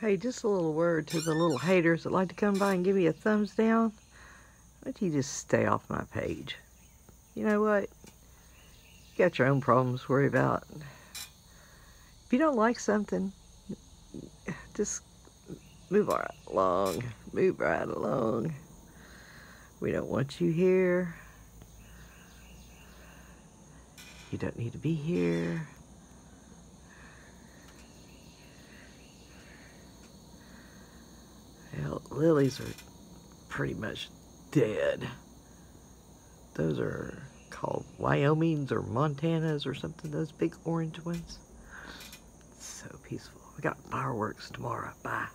Hey, just a little word to the little haters that like to come by and give me a thumbs down. Why don't you just stay off my page? You know what? You got your own problems to worry about. If you don't like something, just move right along. Move right along. We don't want you here. You don't need to be here. Lilies are pretty much dead. Those are called Wyomings or Montanas or something, those big orange ones. So peaceful. We got fireworks tomorrow. Bye.